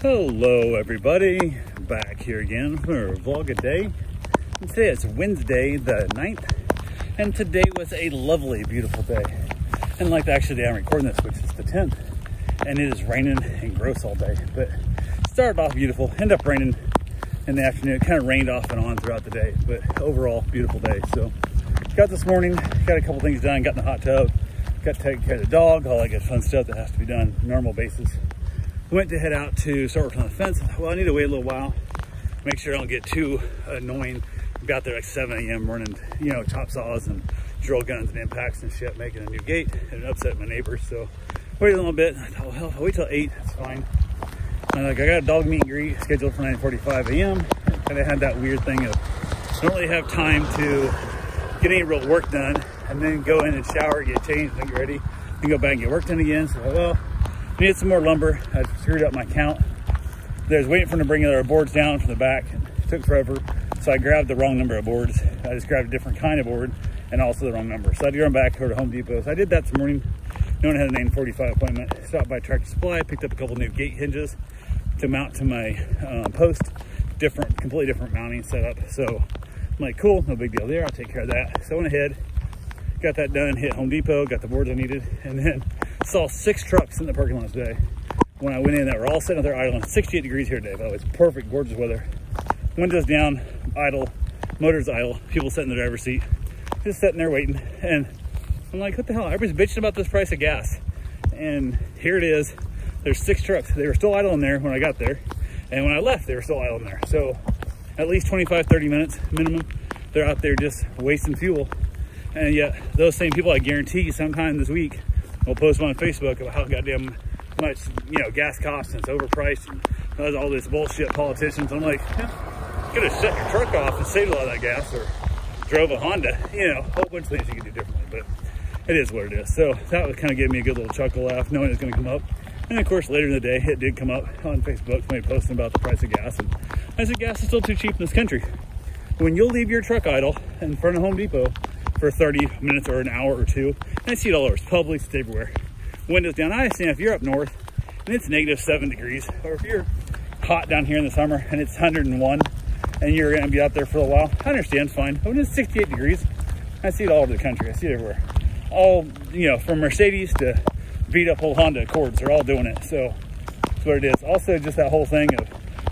Hello everybody, back here again for a vlog a day. Today it's Wednesday the 9th, and today was a lovely, beautiful day. And like actually the day I'm recording this, which is the 10th, and it is raining and gross all day. But started off beautiful, ended up raining in the afternoon. It kind of rained off and on throughout the day, but overall beautiful day. So got this morning, got a couple things done, got in the hot tub, got to take care of the dog, all that good fun stuff that has to be done normal basis. Went to head out to start working on the fence. Well, I need to wait a little while, make sure I don't get too annoying. Got there like 7 a.m. running, you know, chop saws and drill guns and impacts and shit, making a new gate, and it upset my neighbors. So wait a little bit. I thought, well, I'll wait till 8, it's fine. And like I got a dog meet and greet scheduled for 9:45 a.m. And of had that weird thing of I don't really have time to get any real work done and then go in and shower, get changed, and get ready, and go back and get work done again. So, well, I needed some more lumber. I screwed up my count. There's waiting for them to bring their boards down from the back. It took forever. So I grabbed the wrong number of boards. I just grabbed a different kind of board and also the wrong number. So I had to run back over to Home Depot. So I did that this morning. No one had an 945 appointment. Stopped by Tractor Supply, picked up a couple new gate hinges to mount to my um, post. Different, completely different mounting setup. So I'm like, cool, no big deal there. I'll take care of that. So I went ahead, got that done, hit Home Depot, got the boards I needed, and then saw six trucks in the parking lot today. When I went in, that were all sitting out there idling. 68 degrees here today, by the way. It's perfect, gorgeous weather. Windows down, idle, motors idle, people sitting in the driver's seat, just sitting there waiting. And I'm like, what the hell? Everybody's bitching about this price of gas. And here it is. There's six trucks. They were still idle in there when I got there. And when I left, they were still idle in there. So at least 25, 30 minutes minimum, they're out there just wasting fuel. And yet those same people, I guarantee sometime this week, will post on Facebook about how goddamn much, you know, gas costs and it's overpriced and all this bullshit politicians. I'm like, yeah, could have shut your truck off and saved a lot of that gas or drove a Honda, you know, a whole bunch of things you could do differently, but it is what it is. So that was kind of gave me a good little chuckle laugh knowing it's going to come up. And of course, later in the day, it did come up on Facebook, somebody posting about the price of gas. And I said, gas is still too cheap in this country. When you'll leave your truck idle in front of Home Depot for 30 minutes or an hour or two, and I see it all over, it's Publix, it's everywhere. Windows down, I understand if you're up north and it's negative seven degrees, or if you're hot down here in the summer and it's 101 and you're gonna be out there for a while, I understand, it's fine. When it's 68 degrees, I see it all over the country, I see it everywhere. All, you know, from Mercedes to beat up old Honda Accords. They're all doing it. So that's what it is. Also, just that whole thing of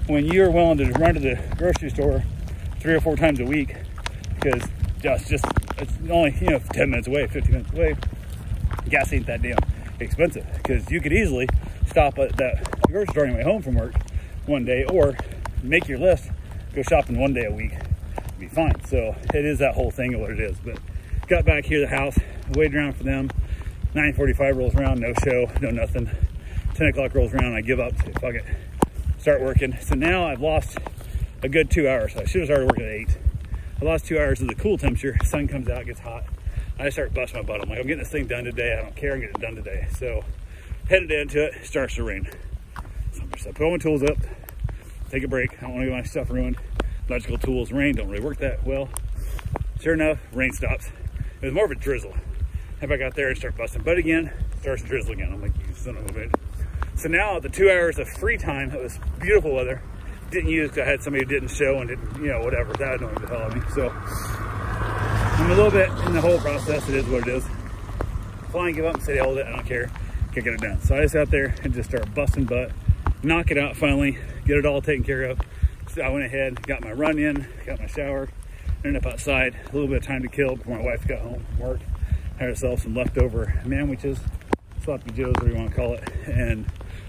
when you're willing to run to the grocery store three or four times a week, because just just it's only you know 10 minutes away, 15 minutes away. Gas ain't that damn expensive because you could easily stop at that grocery store on your way home from work one day, or make your list, go shopping one day a week, be fine. So it is that whole thing of what it is. But got back here to the house, waited around for them 9.45 rolls around, no show, no nothing. 10 o'clock rolls around, I give up, say, fuck it, start working. So now I've lost a good two hours. I should have started working at eight. I lost two hours of the cool temperature, sun comes out, gets hot. I start busting my butt. I'm like, I'm getting this thing done today. I don't care, I'm getting it done today. So headed into it, starts to rain. So I put all my tools up, take a break. I don't want to get my stuff ruined. Electrical tools, rain don't really work that well. Sure enough, rain stops. It was more of a drizzle. Have I got there and start busting butt again, starts to drizzle again. I'm like, you son of a bitch. So now the two hours of free time, it was beautiful weather, didn't use because I had somebody who didn't show and didn't, you know, whatever. That annoyed the hell out of me. So I'm a little bit in the whole process. It is what it is. Flying, give up and say, hold it, I don't care. Can't get it done. So I just out there and just start busting butt, knock it out finally, get it all taken care of. So I went ahead, got my run in, got my shower, ended up outside, a little bit of time to kill before my wife got home from work had ourselves some leftover manwiches, sloppy joes, whatever you want to call it, and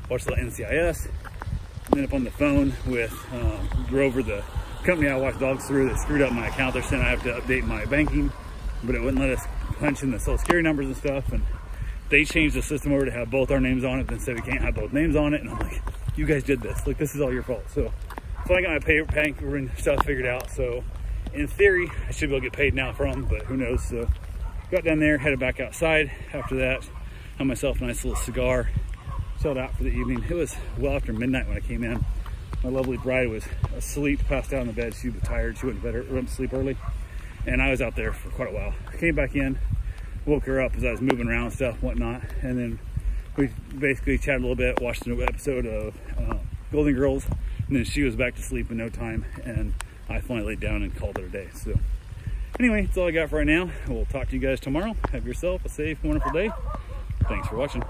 watched the NCIS. Ended up on the phone with um, Rover, the company I watch dogs through that screwed up my account. They're saying I have to update my banking, but it wouldn't let us punch in the social security numbers and stuff. And they changed the system over to have both our names on it, then said we can't have both names on it. And I'm like, you guys did this. Like, this is all your fault. So, so I got my pay bank and stuff figured out. So in theory, I should be able to get paid now from, but who knows. So got down there, headed back outside. After that, had myself a nice little cigar, chilled out for the evening. It was well after midnight when I came in. My lovely bride was asleep, passed out on the bed. She was tired. She went to bed, went to sleep early. And I was out there for quite a while. I came back in, woke her up as I was moving around stuff, whatnot. And then we basically chatted a little bit, watched an episode of uh, Golden Girls, and then she was back to sleep in no time, and I finally laid down and called it a day. So anyway, that's all I got for right now. We'll talk to you guys tomorrow. Have yourself a safe, wonderful day. Thanks for watching.